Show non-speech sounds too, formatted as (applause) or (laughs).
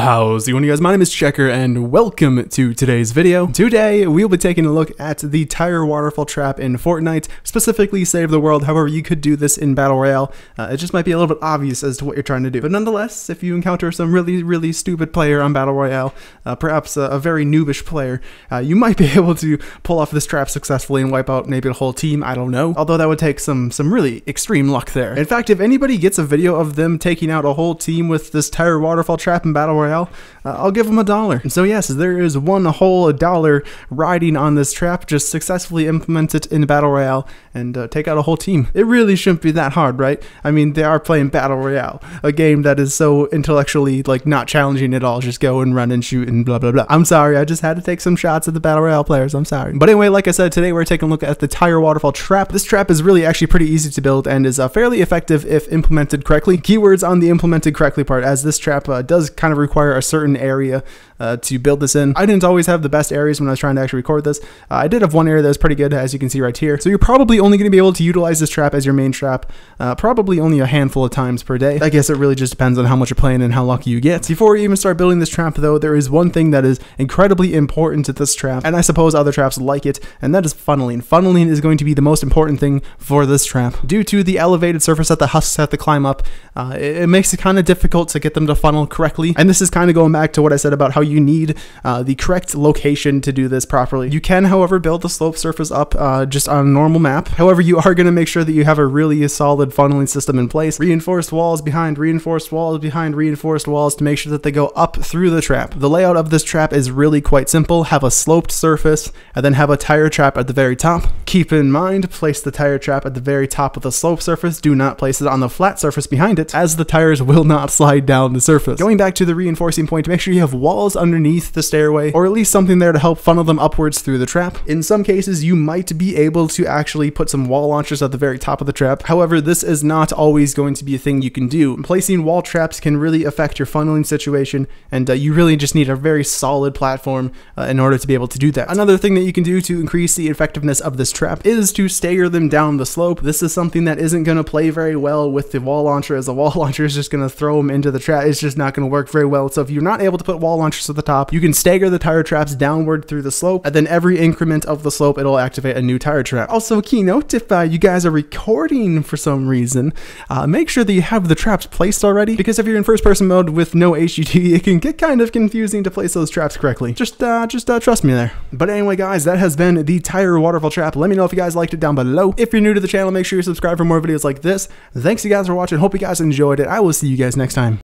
How's it going you guys? My name is Czecher and welcome to today's video. Today we'll be taking a look at the tire waterfall trap in Fortnite, specifically Save the World. However, you could do this in Battle Royale. Uh, it just might be a little bit obvious as to what you're trying to do. But nonetheless, if you encounter some really, really stupid player on Battle Royale, uh, perhaps a, a, very noobish player, uh, you might be (laughs) able to pull off this trap successfully and wipe out maybe a whole team, I don't know. Although that would take some, some really extreme luck there. In fact, if anybody gets a video of them taking out a whole team with this tire waterfall trap in Battle Royale, uh, I'll give them a dollar. So yes, there is one whole dollar riding on this trap. Just successfully implement it in Battle Royale and uh, take out a whole team. It really shouldn't be that hard, right? I mean, they are playing Battle Royale, a game that is so intellectually like not challenging at all. Just go and run and shoot and blah blah blah. I'm sorry, I just had to take some shots at the Battle Royale players. I'm sorry. But anyway, like I said, today we're taking a look at the Tire Waterfall Trap. This trap is really actually pretty easy to build and is uh, fairly effective if implemented correctly. Keywords on the implemented correctly part, as this trap uh, does kind of require a certain area uh, to build this in. I didn't always have the best areas when I was trying to actually record this. Uh, I did have one area that was pretty good, as you can see right here. So you're probably only going to be able to utilize this trap as your main trap, uh, probably only a handful of times per day. I guess it really just depends on how much you're playing and how lucky you get. Before you even start building this trap, though, there is one thing that is incredibly important to this trap, and I suppose other traps like it, and that is funneling. Funneling is going to be the most important thing for this trap. Due to the elevated surface that the husks have to climb up, uh, it, it makes it kind of difficult to get them to funnel correctly. And this is kind of going back to what I said about how you need uh, the correct location to do this properly. You can, however, build the slope surface up uh, just on a normal map. However, you are going to make sure that you have a really solid funneling system in place. Reinforced walls behind reinforced walls behind reinforced walls to make sure that they go up through the trap. The layout of this trap is really quite simple. Have a sloped surface and then have a tire trap at the very top. Keep in mind, place the tire trap at the very top of the slope surface. Do not place it on the flat surface behind it as the tires will not slide down the surface. Going back to the reinforcing point, to make sure you have walls underneath the stairway or at least something there to help funnel them upwards through the trap. In some cases, you might be able to actually put some wall launchers at the very top of the trap. However, this is not always going to be a thing you can do. Placing wall traps can really affect your funneling situation, and uh, you really just need a very solid platform uh, in order to be able to do that. Another thing that you can do to increase the effectiveness of this trap is to stagger them down the slope. This is something that isn't going to play very well with the wall launcher, as the (laughs) wall launcher is just going to throw them into the trap. It's just not going to work very well. So if you're not able to put wall launchers at the top, you can stagger the tire traps downward through the slope, and then every increment of the slope, it'll activate a new tire trap. Also, a keynote, if uh, you guys are recording for some reason, uh, make sure that you have the traps placed already, because if you're in first person mode with no HUD, (laughs) it can get kind of confusing to place those traps correctly. Just, uh, just uh, trust me there. But anyway, guys, that has been the tire waterfall trap. Let me know if you guys liked it down below. If you're new to the channel, make sure you subscribe for more videos like this. Thanks you guys for watching. Hope you guys enjoyed it. I will see you guys next time.